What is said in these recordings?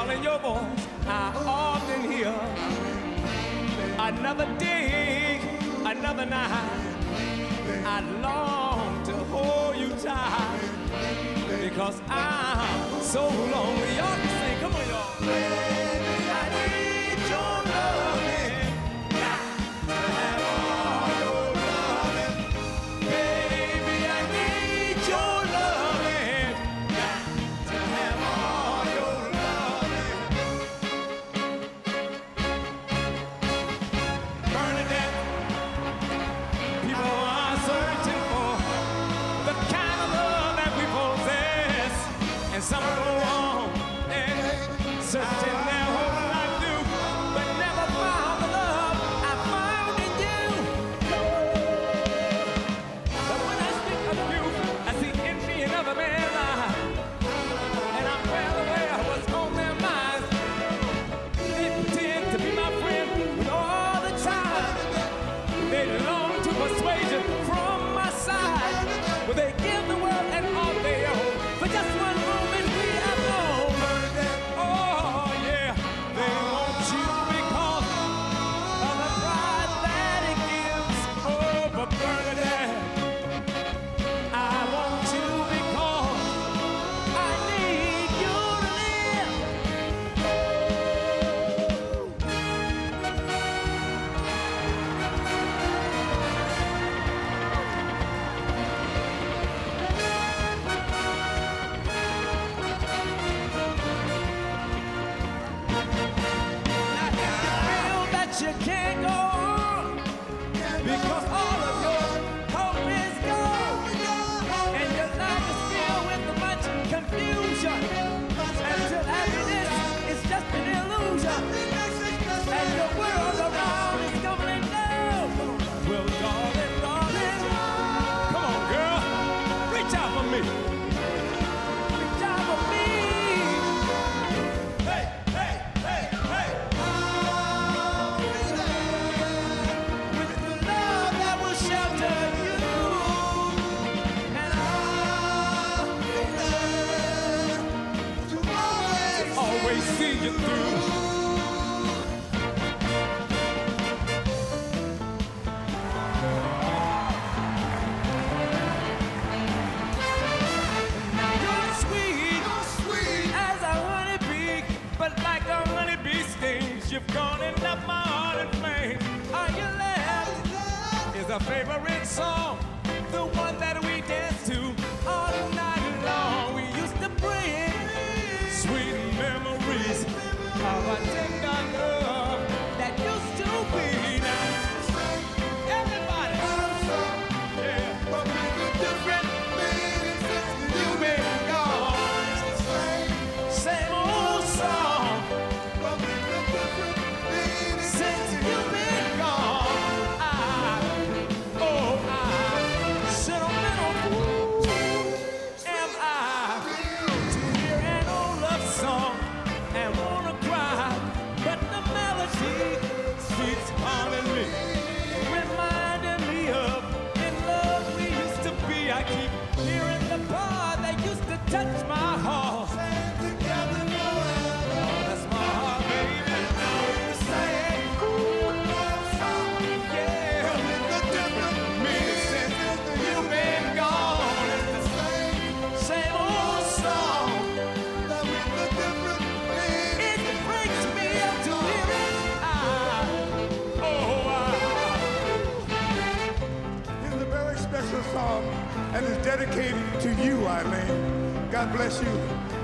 darling, your voice I often hear. Another day, another night, I long to hold you tight because I'm so lonely. Y'all can sing, come on, y'all. summer some always see you through. You've gone and left my heart in flames. All you left is a favorite song, the one. dedicated to you, I Eileen. God bless you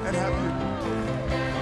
and have you.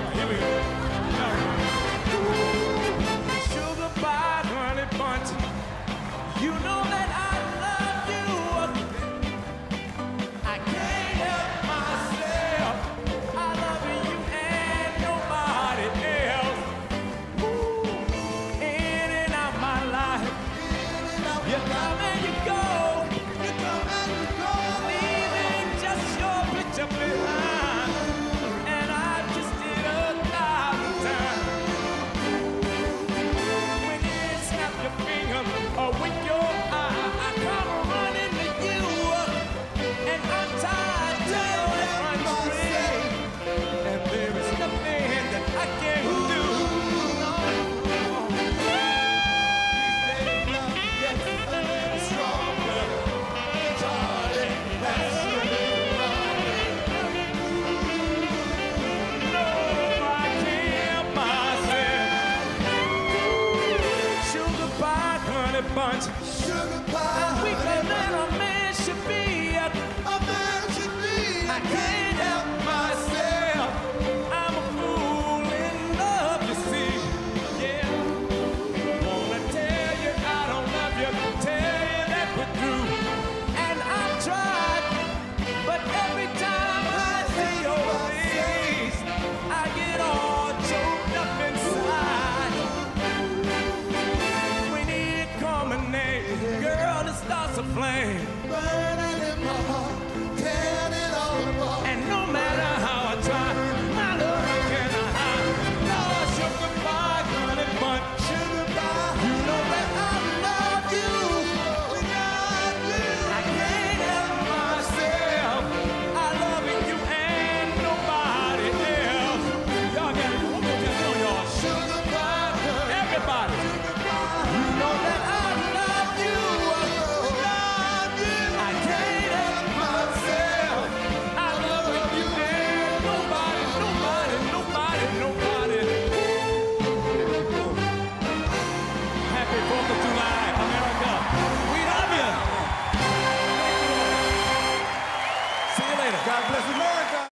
Flame. Burning in my heart.